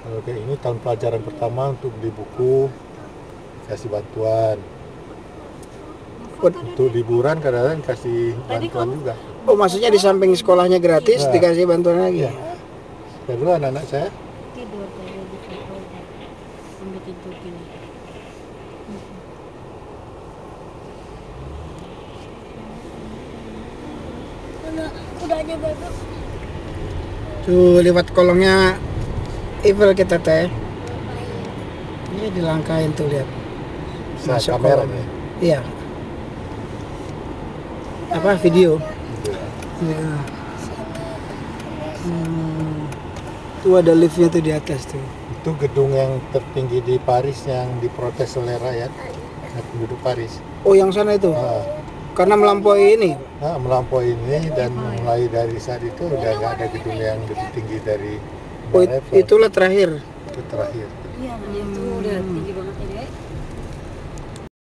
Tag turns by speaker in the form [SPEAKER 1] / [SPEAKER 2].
[SPEAKER 1] Kalau kayak ini tahun pelajaran pertama untuk beli buku, kasih bantuan. Untuk liburan kadang-kadang kasih bantuan juga.
[SPEAKER 2] Oh maksudnya di samping sekolahnya gratis
[SPEAKER 1] Nah.
[SPEAKER 2] dikasih bantuan lagi?
[SPEAKER 1] Iya. Kedua anak-anak saya
[SPEAKER 3] tidur di sambil tidur gini
[SPEAKER 4] udah aja bagus
[SPEAKER 2] Tuh lewat kolongnya Eiffel kita teh. Ini dilangkain tuh lihat. Masuk
[SPEAKER 1] kamera nih.
[SPEAKER 2] Iya. Apa video? Iya. Hmm. Tuh ada liftnya tuh di atas tuh.
[SPEAKER 1] Itu gedung yang tertinggi di Paris yang diprotes oleh rakyat dan penduduk Paris.
[SPEAKER 2] Oh yang sana itu?
[SPEAKER 1] Nah,
[SPEAKER 2] Karena melampaui ini.
[SPEAKER 1] nah, melampaui ini dan mulai dari saat itu udah nggak ada gedung yang lebih tinggi dari
[SPEAKER 2] oh, itulah terakhir
[SPEAKER 1] itu terakhir
[SPEAKER 3] iya itu udah tinggi banget ya, guys.